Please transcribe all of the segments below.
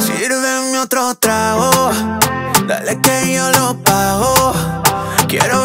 Sírveme otro trago, dale que yo lo pago. Quiero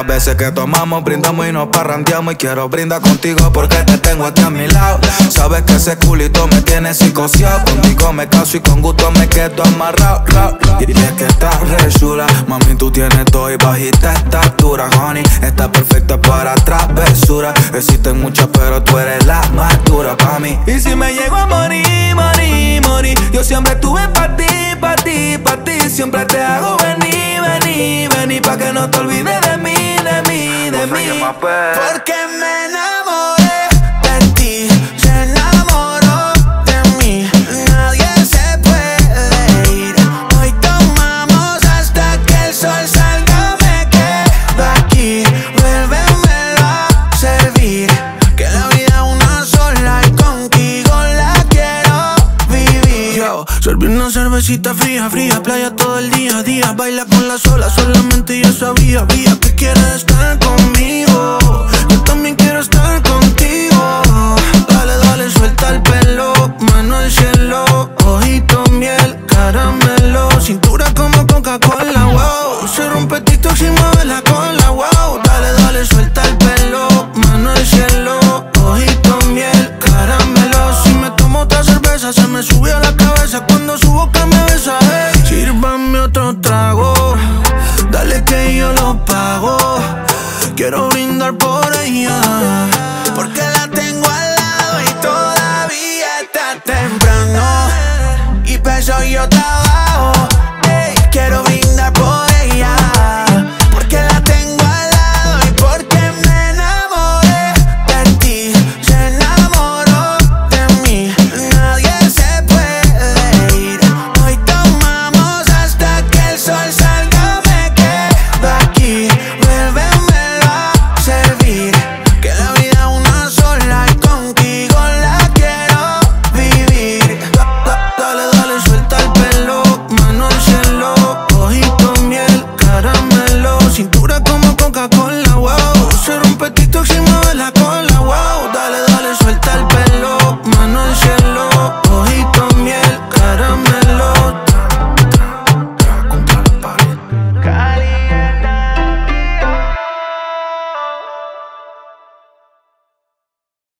las veces que tomamos, brindamos y nos parrandeamos. Y quiero brindar contigo porque te tengo aquí a mi lado. Sabes que ese culito me tiene psicoseado. Contigo me caso y con gusto me quedo amarrado. rao. Y es que estás re. Mami, tú tienes todo y bajita estatura, honey. Estás perfecta para travesura. Existen muchas, pero tú eres la más dura para mí. Y si me llego a morir, morir, morir. Yo siempre estuve pa' ti, pa' ti, pa' ti. Siempre te hago venir, venir, venir. Pa' que no te olvides Porque me enamoré de ti, se enamoró de mí. Nadie se puede ir. Hoy tomamos hasta que el sol salga. Me quedo aquí, vuélvemelo a servir. Que la vida una sola y contigo la quiero vivir. Yo, serví una cervecita fría, fría, playa todo el día, día. Baila con la sola, solamente yo sabía, vía que quieres estar conmigo. se me subió a la cabeza cuando su boca me besa. Hey. Sírvame otro trago, dale que yo lo pago. Quiero brindar por ella.